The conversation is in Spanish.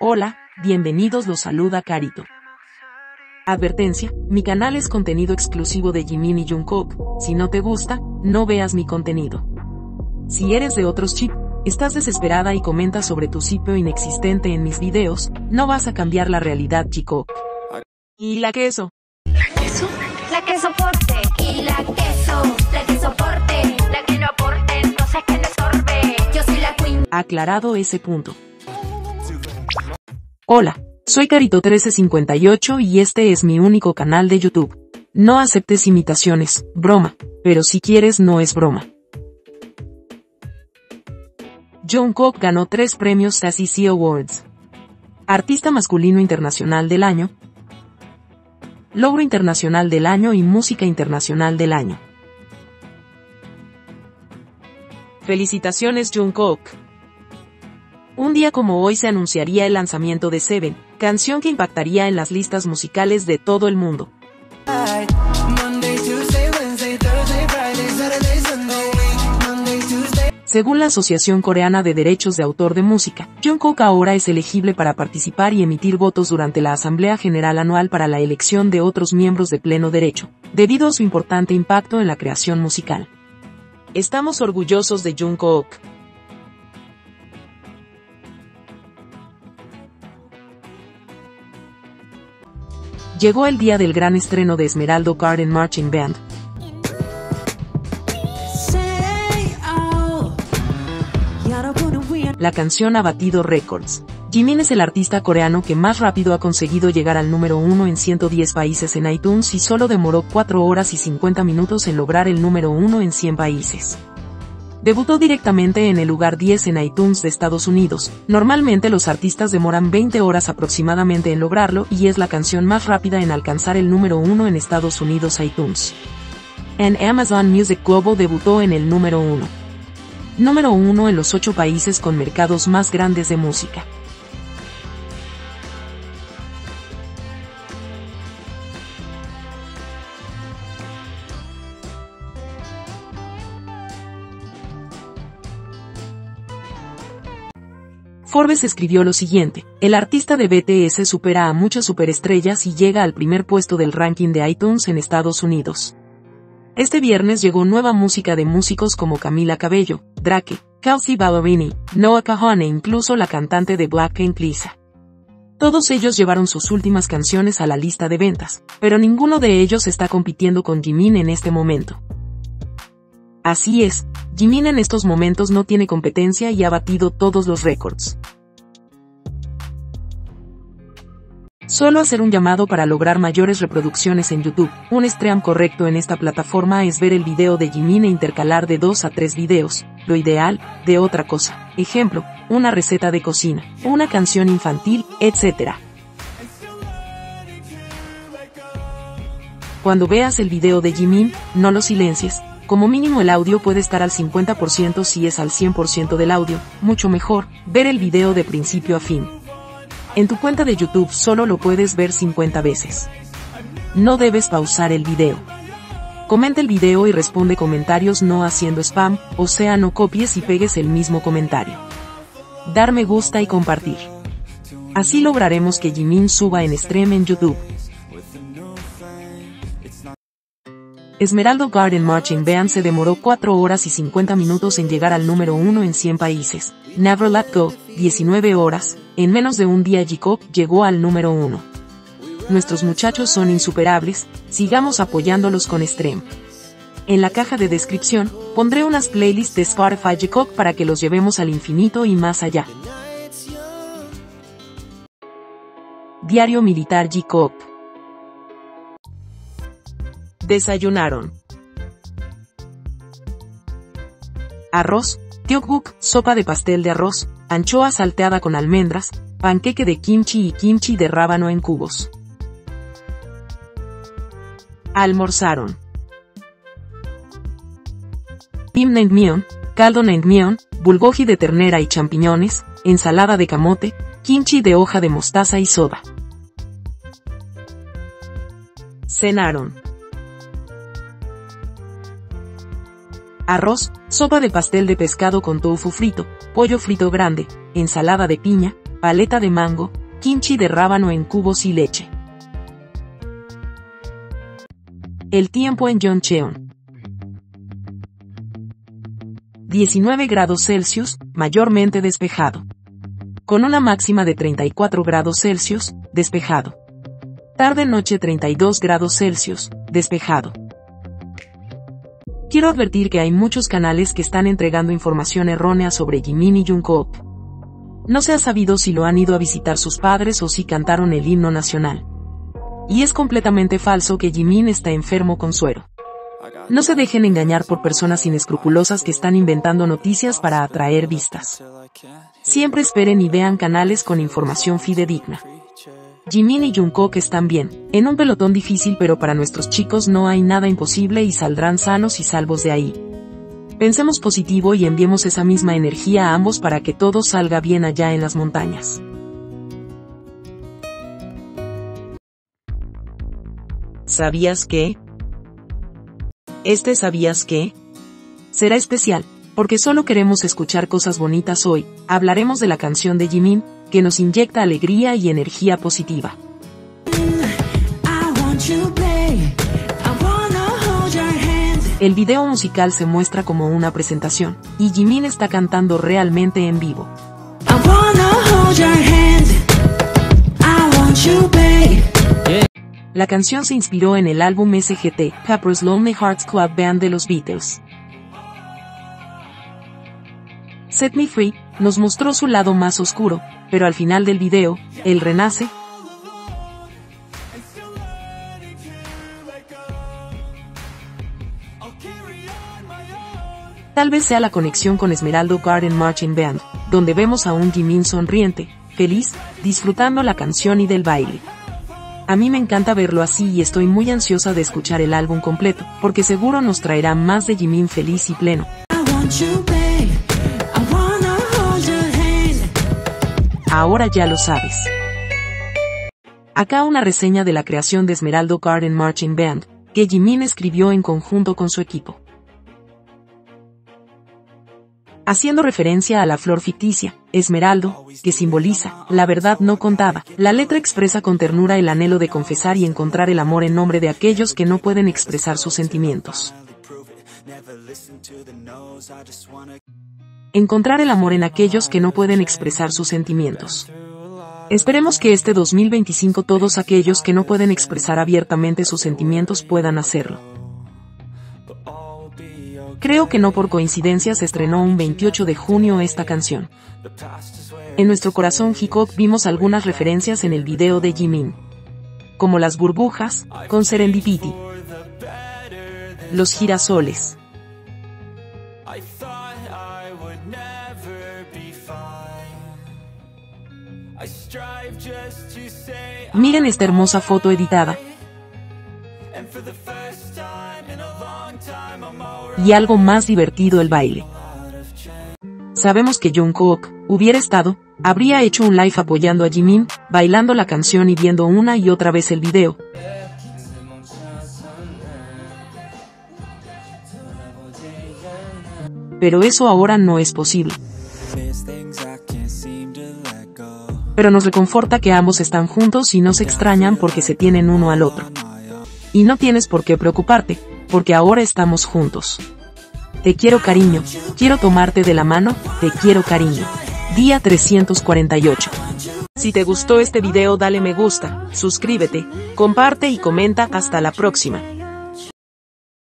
Hola, bienvenidos los saluda Carito. Advertencia, mi canal es contenido exclusivo de Jimin y Jungkook, si no te gusta, no veas mi contenido. Si eres de otros chip, estás desesperada y comentas sobre tu sitio inexistente en mis videos, no vas a cambiar la realidad chico. ¿Y la queso? ¿La queso? La que soporte. Y la queso, la que soporte. Aclarado ese punto. Hola, soy Carito1358 y este es mi único canal de YouTube. No aceptes imitaciones, broma, pero si quieres no es broma. Jungkook ganó tres premios SACC Awards. Artista masculino internacional del año, Logro internacional del año y Música internacional del año. Felicitaciones Jungkook. Un día como hoy se anunciaría el lanzamiento de Seven, canción que impactaría en las listas musicales de todo el mundo. Según la Asociación Coreana de Derechos de Autor de Música, Jungkook ahora es elegible para participar y emitir votos durante la Asamblea General Anual para la elección de otros miembros de pleno derecho, debido a su importante impacto en la creación musical. Estamos orgullosos de Jungkook. Llegó el día del gran estreno de Esmeraldo Garden Marching Band. La canción ha batido récords. Jimin es el artista coreano que más rápido ha conseguido llegar al número uno en 110 países en iTunes y solo demoró 4 horas y 50 minutos en lograr el número uno en 100 países. Debutó directamente en el lugar 10 en iTunes de Estados Unidos. Normalmente los artistas demoran 20 horas aproximadamente en lograrlo y es la canción más rápida en alcanzar el número 1 en Estados Unidos iTunes. En Amazon Music Global debutó en el número 1. Número 1 en los 8 países con mercados más grandes de música. Forbes escribió lo siguiente, el artista de BTS supera a muchas superestrellas y llega al primer puesto del ranking de iTunes en Estados Unidos. Este viernes llegó nueva música de músicos como Camila Cabello, Drake, Kelsey Ballerini, Noah Kahan e incluso la cantante de Blackpink Lisa. Todos ellos llevaron sus últimas canciones a la lista de ventas, pero ninguno de ellos está compitiendo con Jimin en este momento. Así es, Jimin en estos momentos no tiene competencia y ha batido todos los récords. Solo hacer un llamado para lograr mayores reproducciones en YouTube. Un stream correcto en esta plataforma es ver el video de Jimin e intercalar de 2 a 3 videos, lo ideal, de otra cosa. Ejemplo, una receta de cocina, una canción infantil, etc. Cuando veas el video de Jimin, no lo silencies, como mínimo el audio puede estar al 50% si es al 100% del audio, mucho mejor, ver el video de principio a fin. En tu cuenta de YouTube solo lo puedes ver 50 veces. No debes pausar el video. Comenta el video y responde comentarios no haciendo spam, o sea no copies y pegues el mismo comentario. Dar me gusta y compartir. Así lograremos que Jimin suba en stream en YouTube. Esmeraldo Garden Marching Band se demoró 4 horas y 50 minutos en llegar al número 1 en 100 países. Never Let Go, 19 horas, en menos de un día Jacob llegó al número 1. Nuestros muchachos son insuperables, sigamos apoyándolos con Stream. En la caja de descripción, pondré unas playlists de Spotify Jacob para que los llevemos al infinito y más allá. Diario Militar Jacob. Desayunaron. Arroz, tteokguk, sopa de pastel de arroz, anchoa salteada con almendras, panqueque de kimchi y kimchi de rábano en cubos. Almorzaron. Bim naengmyeon, caldo naengmyeon, bulgogi de ternera y champiñones, ensalada de camote, kimchi de hoja de mostaza y soda. Cenaron. Arroz, sopa de pastel de pescado con tofu frito, pollo frito grande, ensalada de piña, paleta de mango, kimchi de rábano en cubos y leche. El tiempo en Yeoncheon. 19 grados Celsius, mayormente despejado. Con una máxima de 34 grados Celsius, despejado. Tarde-noche 32 grados Celsius, despejado. Quiero advertir que hay muchos canales que están entregando información errónea sobre Jimin y Jungkook. No se ha sabido si lo han ido a visitar sus padres o si cantaron el himno nacional. Y es completamente falso que Jimin está enfermo con suero. No se dejen engañar por personas inescrupulosas que están inventando noticias para atraer vistas. Siempre esperen y vean canales con información fidedigna. Jimin y Jungkook están bien, en un pelotón difícil pero para nuestros chicos no hay nada imposible y saldrán sanos y salvos de ahí. Pensemos positivo y enviemos esa misma energía a ambos para que todo salga bien allá en las montañas. ¿Sabías que? Este sabías que? Será especial, porque solo queremos escuchar cosas bonitas hoy, hablaremos de la canción de Jimin, que nos inyecta alegría y energía positiva. El video musical se muestra como una presentación, y Jimin está cantando realmente en vivo. La canción se inspiró en el álbum SGT, Capro's Lonely Hearts Club Band de los Beatles. Set Me Free nos mostró su lado más oscuro, pero al final del video, él renace. Tal vez sea la conexión con Esmeraldo Garden Marching Band, donde vemos a un Jimin sonriente, feliz, disfrutando la canción y del baile. A mí me encanta verlo así y estoy muy ansiosa de escuchar el álbum completo, porque seguro nos traerá más de Jimin feliz y pleno. Ahora ya lo sabes. Acá una reseña de la creación de Esmeraldo Garden Marching Band, que Jimin escribió en conjunto con su equipo. Haciendo referencia a la flor ficticia, esmeraldo, que simboliza la verdad no contada, la letra expresa con ternura el anhelo de confesar y encontrar el amor en nombre de aquellos que no pueden expresar sus sentimientos. Encontrar el amor en aquellos que no pueden expresar sus sentimientos. Esperemos que este 2025 todos aquellos que no pueden expresar abiertamente sus sentimientos puedan hacerlo. Creo que no por coincidencia se estrenó un 28 de junio esta canción. En nuestro corazón Hikok vimos algunas referencias en el video de Jimin. Como las burbujas, con Serendipity. Los girasoles. Miren esta hermosa foto editada. y algo más divertido el baile. Sabemos que Jungkook hubiera estado, habría hecho un live apoyando a Jimin, bailando la canción y viendo una y otra vez el video. Pero eso ahora no es posible. Pero nos reconforta que ambos están juntos y no se extrañan porque se tienen uno al otro. Y no tienes por qué preocuparte, porque ahora estamos juntos. Te quiero cariño, quiero tomarte de la mano, te quiero cariño. Día 348. Si te gustó este video dale me gusta, suscríbete, comparte y comenta hasta la próxima.